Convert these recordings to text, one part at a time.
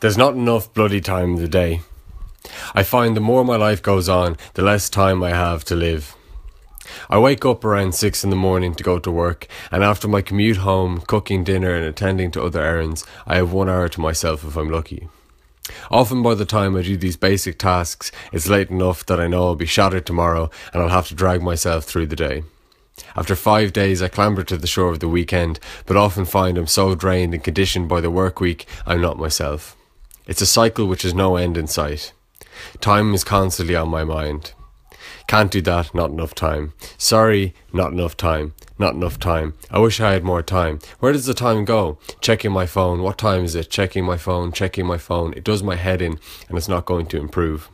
There's not enough bloody time in the day. I find the more my life goes on, the less time I have to live. I wake up around six in the morning to go to work, and after my commute home, cooking dinner, and attending to other errands, I have one hour to myself if I'm lucky. Often by the time I do these basic tasks, it's late enough that I know I'll be shattered tomorrow and I'll have to drag myself through the day. After five days, I clamber to the shore of the weekend, but often find I'm so drained and conditioned by the work week, I'm not myself. It's a cycle which has no end in sight. Time is constantly on my mind. Can't do that, not enough time. Sorry, not enough time. Not enough time. I wish I had more time. Where does the time go? Checking my phone. What time is it? Checking my phone, checking my phone. It does my head in, and it's not going to improve.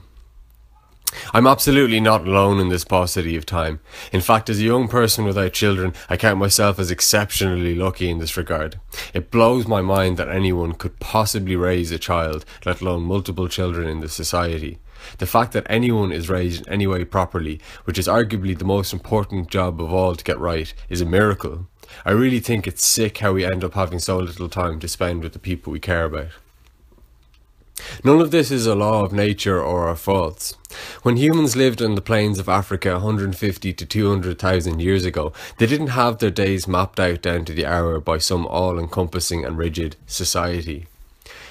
I'm absolutely not alone in this paucity of time. In fact, as a young person without children, I count myself as exceptionally lucky in this regard. It blows my mind that anyone could possibly raise a child, let alone multiple children in this society. The fact that anyone is raised in any way properly, which is arguably the most important job of all to get right, is a miracle. I really think it's sick how we end up having so little time to spend with the people we care about. None of this is a law of nature or our faults. When humans lived on the plains of Africa 150 to 200,000 years ago, they didn't have their days mapped out down to the hour by some all encompassing and rigid society.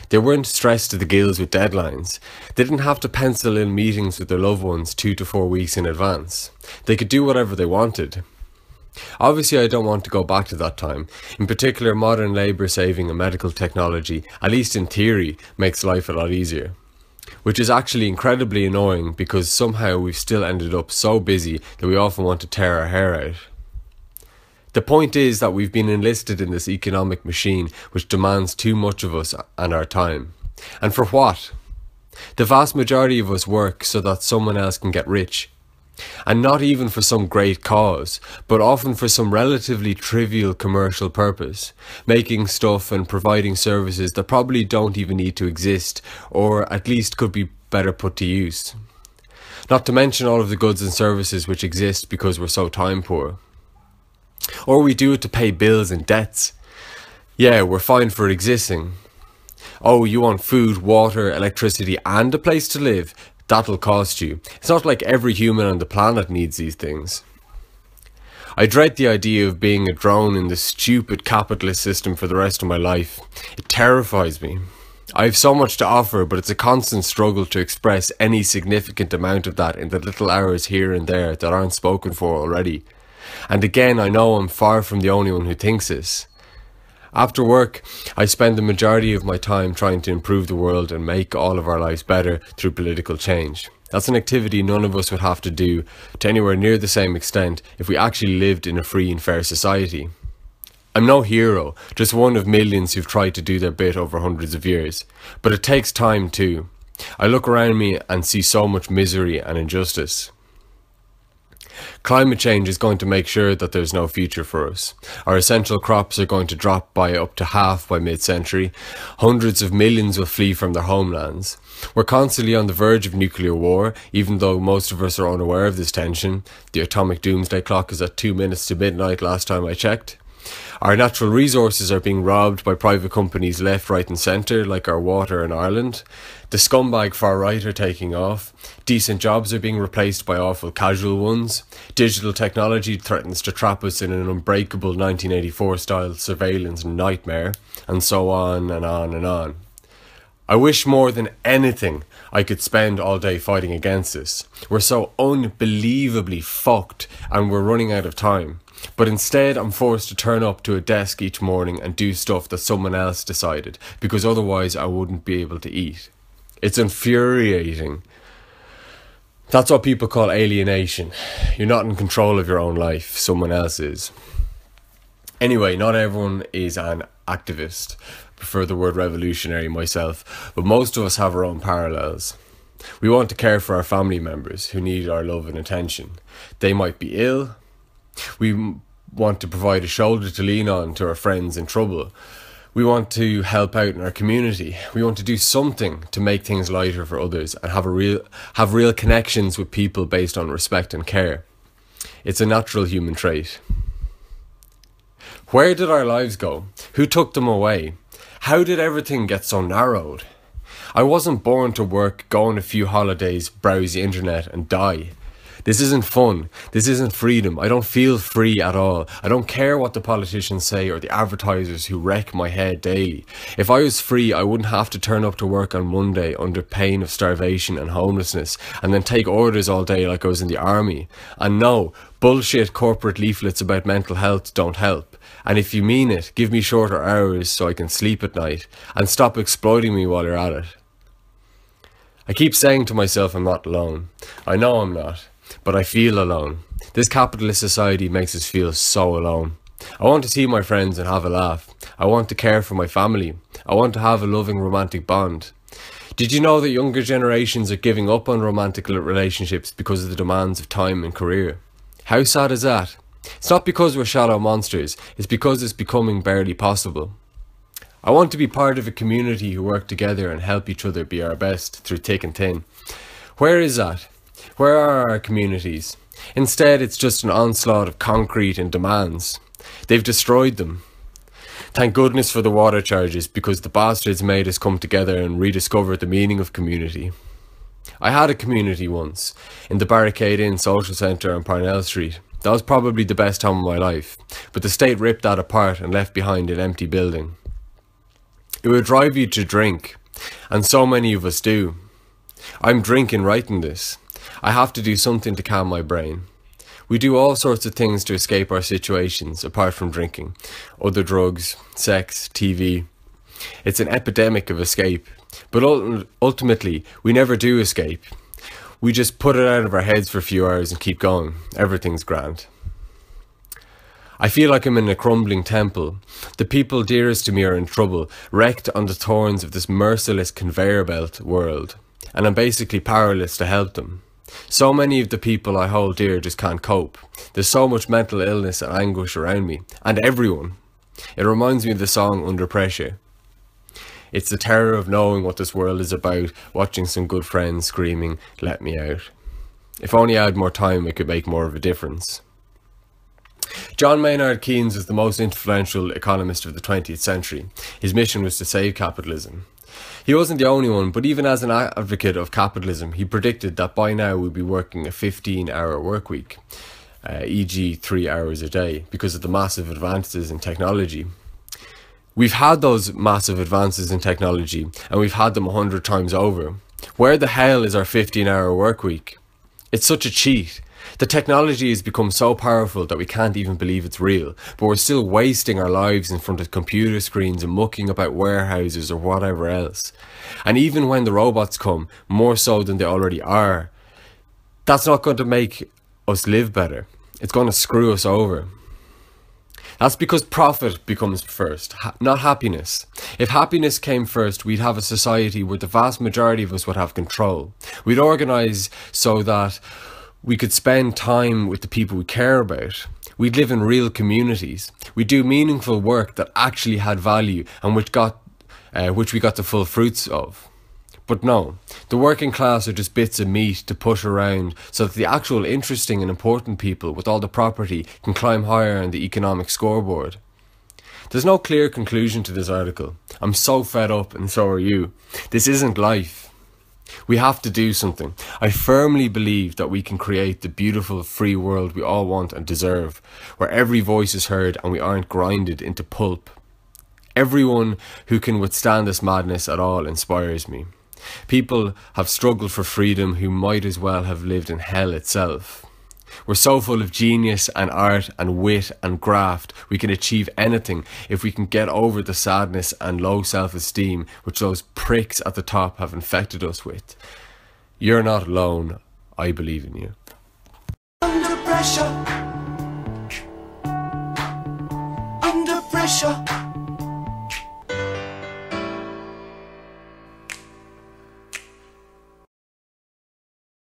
They weren't stressed to the gills with deadlines. They didn't have to pencil in meetings with their loved ones two to four weeks in advance. They could do whatever they wanted. Obviously, I don't want to go back to that time. In particular, modern labour saving and medical technology, at least in theory, makes life a lot easier. Which is actually incredibly annoying because somehow we've still ended up so busy that we often want to tear our hair out. The point is that we've been enlisted in this economic machine which demands too much of us and our time. And for what? The vast majority of us work so that someone else can get rich, and not even for some great cause, but often for some relatively trivial commercial purpose, making stuff and providing services that probably don't even need to exist, or at least could be better put to use. Not to mention all of the goods and services which exist because we're so time poor. Or we do it to pay bills and debts. Yeah, we're fine for existing. Oh, you want food, water, electricity, and a place to live? That'll cost you. It's not like every human on the planet needs these things. I dread the idea of being a drone in this stupid capitalist system for the rest of my life. It terrifies me. I have so much to offer, but it's a constant struggle to express any significant amount of that in the little hours here and there that aren't spoken for already. And again, I know I'm far from the only one who thinks this. After work, I spend the majority of my time trying to improve the world and make all of our lives better through political change. That's an activity none of us would have to do to anywhere near the same extent if we actually lived in a free and fair society. I'm no hero, just one of millions who've tried to do their bit over hundreds of years. But it takes time too. I look around me and see so much misery and injustice. Climate change is going to make sure that there's no future for us. Our essential crops are going to drop by up to half by mid-century. Hundreds of millions will flee from their homelands. We're constantly on the verge of nuclear war, even though most of us are unaware of this tension. The atomic doomsday clock is at two minutes to midnight last time I checked. Our natural resources are being robbed by private companies left, right, and centre, like our water in Ireland. The scumbag far right are taking off. Decent jobs are being replaced by awful casual ones. Digital technology threatens to trap us in an unbreakable 1984 style surveillance nightmare, and so on and on and on. I wish more than anything I could spend all day fighting against this. We're so unbelievably fucked and we're running out of time. But instead, I'm forced to turn up to a desk each morning and do stuff that someone else decided, because otherwise I wouldn't be able to eat. It's infuriating. That's what people call alienation. You're not in control of your own life, someone else is. Anyway, not everyone is an activist. I prefer the word revolutionary myself, but most of us have our own parallels. We want to care for our family members who need our love and attention. They might be ill, we want to provide a shoulder to lean on to our friends in trouble. We want to help out in our community. We want to do something to make things lighter for others and have a real have real connections with people based on respect and care. It's a natural human trait. Where did our lives go? Who took them away? How did everything get so narrowed? I wasn't born to work, go on a few holidays, browse the internet, and die. This isn't fun. This isn't freedom. I don't feel free at all. I don't care what the politicians say or the advertisers who wreck my head daily. If I was free, I wouldn't have to turn up to work on Monday under pain of starvation and homelessness and then take orders all day like I was in the army. And no, bullshit corporate leaflets about mental health don't help. And if you mean it, give me shorter hours so I can sleep at night and stop exploiting me while you're at it. I keep saying to myself I'm not alone. I know I'm not but I feel alone. This capitalist society makes us feel so alone. I want to see my friends and have a laugh. I want to care for my family. I want to have a loving romantic bond. Did you know that younger generations are giving up on romantic relationships because of the demands of time and career? How sad is that? It's not because we're shallow monsters, it's because it's becoming barely possible. I want to be part of a community who work together and help each other be our best through thick and thin. Where is that? Where are our communities? Instead, it's just an onslaught of concrete and demands. They've destroyed them. Thank goodness for the water charges because the bastards made us come together and rediscover the meaning of community. I had a community once, in the Barricade Inn Social Centre on Parnell Street. That was probably the best time of my life, but the state ripped that apart and left behind an empty building. It would drive you to drink, and so many of us do. I'm drinking writing this. I have to do something to calm my brain. We do all sorts of things to escape our situations apart from drinking. Other drugs, sex, TV. It's an epidemic of escape. But ultimately, we never do escape. We just put it out of our heads for a few hours and keep going. Everything's grand. I feel like I'm in a crumbling temple. The people dearest to me are in trouble, wrecked on the thorns of this merciless conveyor belt world, and I'm basically powerless to help them. So many of the people I hold dear just can't cope. There's so much mental illness and anguish around me, and everyone. It reminds me of the song Under Pressure. It's the terror of knowing what this world is about, watching some good friends screaming, let me out. If only I had more time, I could make more of a difference. John Maynard Keynes was the most influential economist of the 20th century. His mission was to save capitalism. He wasn't the only one, but even as an advocate of capitalism, he predicted that by now we'd be working a 15 hour work week, uh, e.g., three hours a day, because of the massive advances in technology. We've had those massive advances in technology, and we've had them a hundred times over. Where the hell is our 15 hour work week? It's such a cheat. The technology has become so powerful that we can't even believe it's real, but we're still wasting our lives in front of computer screens and mucking about warehouses or whatever else. And even when the robots come, more so than they already are, that's not going to make us live better. It's going to screw us over. That's because profit becomes first, not happiness. If happiness came first, we'd have a society where the vast majority of us would have control. We'd organise so that we could spend time with the people we care about. We'd live in real communities. We'd do meaningful work that actually had value and which got, uh, which we got the full fruits of. But no, the working class are just bits of meat to push around so that the actual interesting and important people with all the property can climb higher on the economic scoreboard. There's no clear conclusion to this article. I'm so fed up and so are you. This isn't life. We have to do something. I firmly believe that we can create the beautiful free world we all want and deserve, where every voice is heard and we aren't grinded into pulp. Everyone who can withstand this madness at all inspires me. People have struggled for freedom who might as well have lived in hell itself. We're so full of genius and art and wit and graft, we can achieve anything if we can get over the sadness and low self esteem which those pricks at the top have infected us with. You're not alone. I believe in you.